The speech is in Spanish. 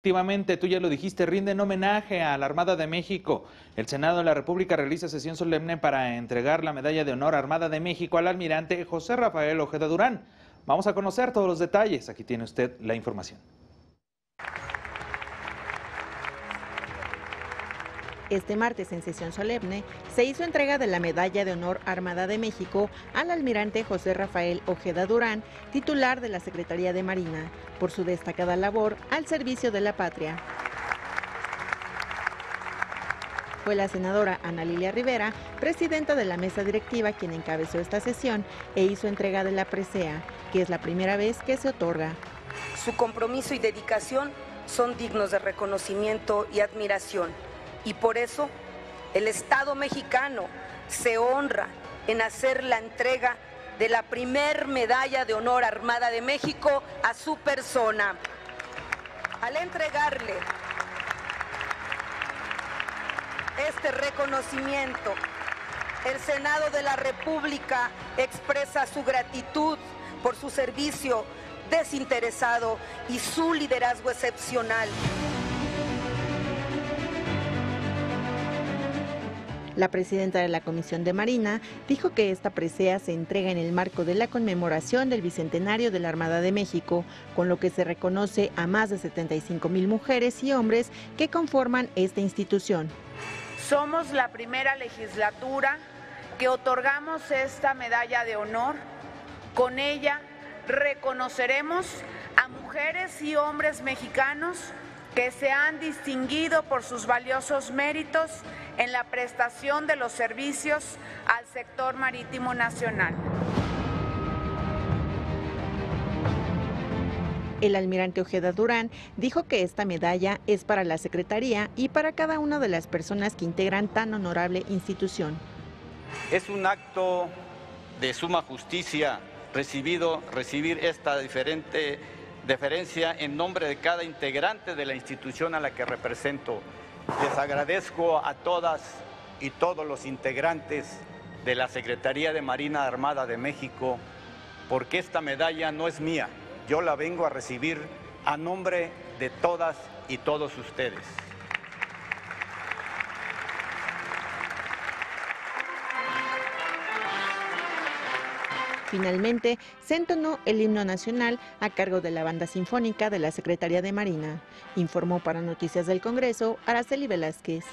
Efectivamente, tú ya lo dijiste, rinden homenaje a la Armada de México. El Senado de la República realiza sesión solemne para entregar la medalla de honor Armada de México al almirante José Rafael Ojeda Durán. Vamos a conocer todos los detalles. Aquí tiene usted la información. Este martes en sesión solemne se hizo entrega de la Medalla de Honor Armada de México al almirante José Rafael Ojeda Durán, titular de la Secretaría de Marina, por su destacada labor al servicio de la patria. Fue la senadora Ana Lilia Rivera, presidenta de la mesa directiva, quien encabezó esta sesión e hizo entrega de la presea, que es la primera vez que se otorga. Su compromiso y dedicación son dignos de reconocimiento y admiración y por eso el Estado mexicano se honra en hacer la entrega de la primer medalla de honor Armada de México a su persona. Al entregarle este reconocimiento, el Senado de la República expresa su gratitud por su servicio desinteresado y su liderazgo excepcional. La presidenta de la Comisión de Marina dijo que esta presea se entrega en el marco de la conmemoración del Bicentenario de la Armada de México, con lo que se reconoce a más de 75 mil mujeres y hombres que conforman esta institución. Somos la primera legislatura que otorgamos esta medalla de honor. Con ella reconoceremos a mujeres y hombres mexicanos que se han distinguido por sus valiosos méritos en la prestación de los servicios al sector marítimo nacional. El almirante Ojeda Durán dijo que esta medalla es para la Secretaría y para cada una de las personas que integran tan honorable institución. Es un acto de suma justicia recibido, recibir esta diferente deferencia en nombre de cada integrante de la institución a la que represento. Les agradezco a todas y todos los integrantes de la Secretaría de Marina Armada de México porque esta medalla no es mía, yo la vengo a recibir a nombre de todas y todos ustedes. Finalmente, se entonó el himno nacional a cargo de la Banda Sinfónica de la Secretaría de Marina, informó para Noticias del Congreso Araceli Velázquez.